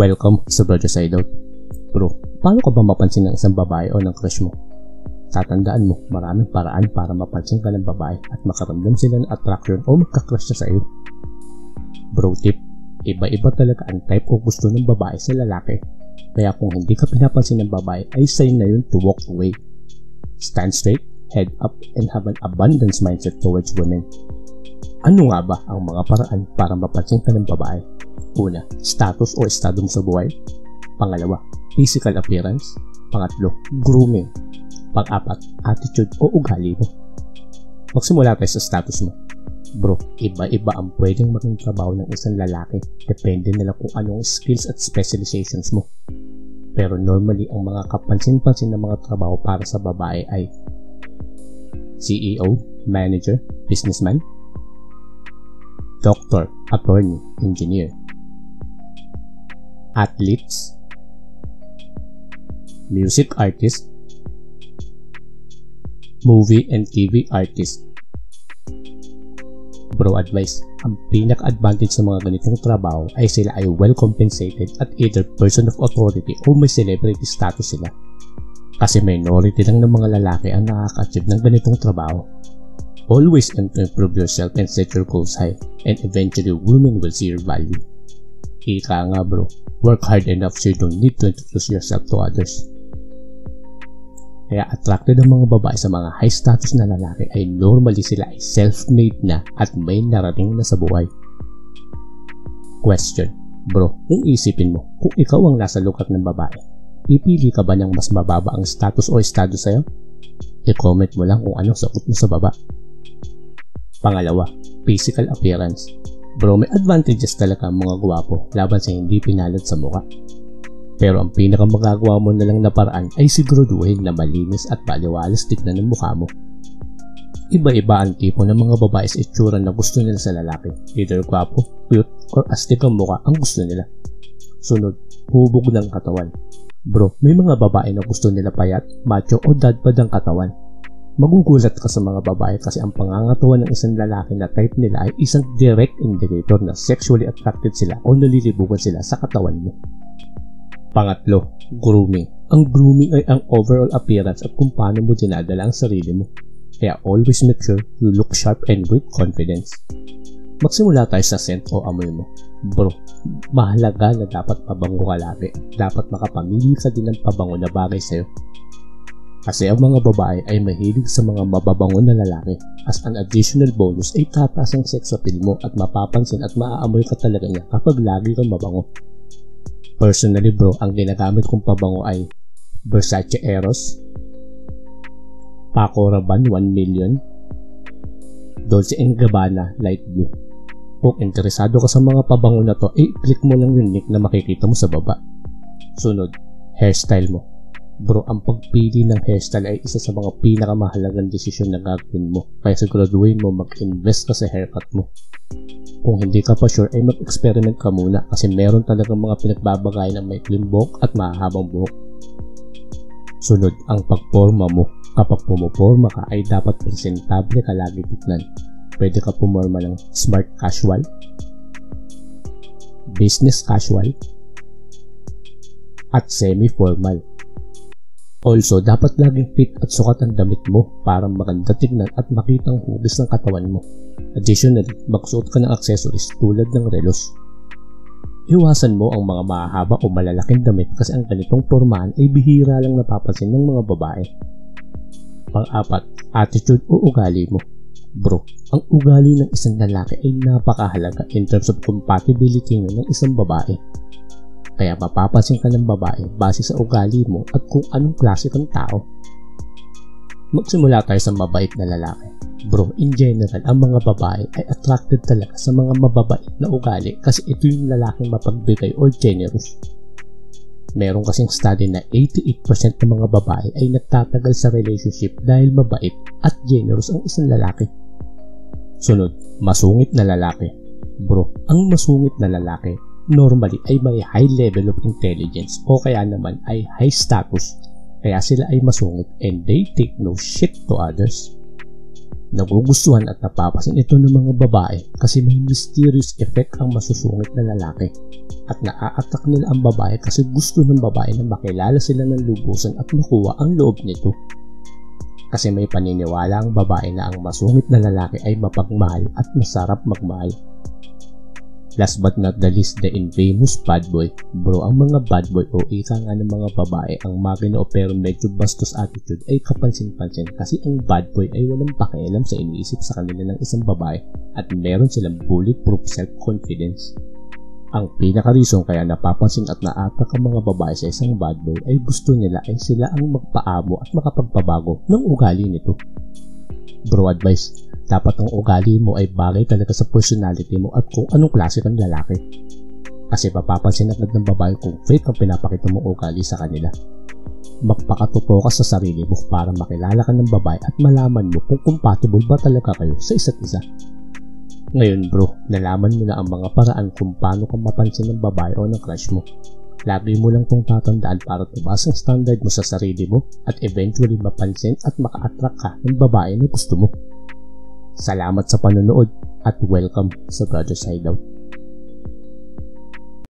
Welcome sa Brothers Hideout. Bro, paano ka ba mapansin ng isang babae o ng crush mo? Tatandaan mo, maraming paraan para mapansin ka ng babae at makaramdam sila ng attraction o magka-crush na sa iyo. Bro tip, iba-iba talaga ang type o gusto ng babae sa lalaki. Kaya kung hindi ka pinapansin ng babae ay sign na yun to walk away. Stand straight, head up, and have an abundance mindset towards women. Ano nga ba ang mga paraan para mapansin ka ng babae? Una, status o estado mo sa buhay. Pangalawa, physical appearance. Pangatlo, grooming. Pang-apat, attitude o ugali mo. Magsimula tayo sa status mo. Bro, iba-iba ang pwedeng maging trabaho ng isang lalaki. Depende nila kung anong skills at specializations mo. Pero normally, ang mga kapansin-pansin na mga trabaho para sa babae ay CEO, manager, businessman, doctor, attorney, engineer, athletes, music artist, movie and TV artist. Bro advice, ang pinaka-advantage sa mga ganitong trabaho ay sila ay well compensated at either person of authority o may celebrity status sila. Kasi minority lang ng mga lalaki ang nakaka-achieve ng ganitong trabaho. Always aim to improve yourself and set your goals high and eventually women will see your value. Ika nga bro, work hard enough so you don't need to introduce yourself to others. Kaya attracted ang mga babae sa mga high status na lalaki ay normally sila ay self-made na at may narating na sa buhay. Question, bro, kung isipin mo, kung ikaw ang nasa lukat ng babae, pipili ka ba ng mas mababa ang status o estado sa'yo? I-comment mo lang kung anong sagot mo sa baba. Pangalawa, physical appearance. Bro, may advantages talaga mga gwapo laban sa hindi pinalad sa mukha. Pero ang pinakamagagawa mo na lang na paraan ay siguraduhin na malinis at baliwalas tignan ng mukha mo. Iba-iba ang tipo ng mga babae sa itsura na gusto nila sa lalaki. Either gwapo, cute, or astig ang mukha ang gusto nila. Sunod, hubog ng katawan. Bro, may mga babae na gusto nila payat, macho o dadpad ang katawan. Magugulat ka sa mga babae kasi ang pangangatawan ng isang lalaki na type nila ay isang direct indicator na sexually attracted sila o nalilibugan sila sa katawan mo. Pangatlo, grooming. Ang grooming ay ang overall appearance at kung paano mo dinadala ang sarili mo. Kaya always make sure you look sharp and with confidence. Magsimula tayo sa scent o amoy mo. Bro, mahalaga na dapat pabango ka lagi. Dapat makapamili ka din ng pabango na bagay sa'yo. Kasi ang mga babae ay mahilig sa mga mababango na lalaki. As an additional bonus ay tataas ang sex appeal mo at mapapansin at maaamoy ka talaga niya kapag lagi kang mabango. Personally bro, ang ginagamit kong pabango ay Versace Eros, Paco Rabanne 1 million, Dolce Gabbana Light Blue. Kung interesado ka sa mga pabango na to, eh, click mo lang yung link na makikita mo sa baba. Sunod, hairstyle mo. Bro, ang pagpili ng hairstyle ay isa sa mga pinakamahalagang desisyon na gagawin mo. Kaya siguraduhin mo mag-invest ka sa haircut mo. Kung hindi ka pa sure ay mag-experiment ka muna kasi meron talagang mga pinagbabagay ng may buhok at mahahabang buhok. Sunod ang pagporma mo. Kapag pumuporma ka ay dapat presentable ka lagi tignan. Pwede ka pumorma ng smart casual, business casual, at semi-formal. Also, dapat laging fit at sukat ang damit mo para maganda tignan at makita ang hugis ng katawan mo. Additionally, magsuot ka ng accessories tulad ng relos. Iwasan mo ang mga mahaba o malalaking damit kasi ang ganitong pormahan ay bihira lang napapansin ng mga babae. Pang-apat, attitude o ugali mo. Bro, ang ugali ng isang lalaki ay napakahalaga in terms of compatibility ng isang babae. Kaya mapapansin ka ng babae base sa ugali mo at kung anong klase kang tao. Magsimula tayo sa mabait na lalaki. Bro, in general, ang mga babae ay attracted talaga sa mga mababait na ugali kasi ito yung lalaking mapagbigay or generous. Meron kasing study na 88% ng mga babae ay nagtatagal sa relationship dahil mabait at generous ang isang lalaki. Sunod, masungit na lalaki. Bro, ang masungit na lalaki normally ay may high level of intelligence o kaya naman ay high status kaya sila ay masungit and they take no shit to others. Nagugustuhan at napapasin ito ng mga babae kasi may mysterious effect ang masusungit na lalaki at naa-attract nila ang babae kasi gusto ng babae na makilala sila ng lubusan at makuha ang loob nito. Kasi may paniniwala ang babae na ang masungit na lalaki ay mapagmahal at masarap magmahal Last but not the least, the infamous bad boy. Bro, ang mga bad boy o ika nga ng mga babae ang magino pero medyo bastos attitude ay kapansin-pansin kasi ang bad boy ay walang pakialam sa iniisip sa kanila ng isang babae at meron silang bulletproof self-confidence. Ang pinaka-reason kaya napapansin at naatak ang mga babae sa isang bad boy ay gusto nila ay sila ang magpaamo at makapagpabago ng ugali nito. Bro advice, dapat ang ugali mo ay bagay talaga sa personality mo at kung anong klase ng lalaki. Kasi papapansin agad ng babae kung fake ang pinapakita mong ugali sa kanila. Magpakatotoo ka sa sarili mo para makilala ka ng babae at malaman mo kung compatible ba talaga kayo sa isa't isa. Ngayon bro, nalaman mo na ang mga paraan kung paano ka mapansin ng babae o ng crush mo. Lagi mo lang itong tatandaan para tumaas ang standard mo sa sarili mo at eventually mapansin at maka-attract ka ng babae na gusto mo. Salamat sa panonood at welcome sa Brother Side Out.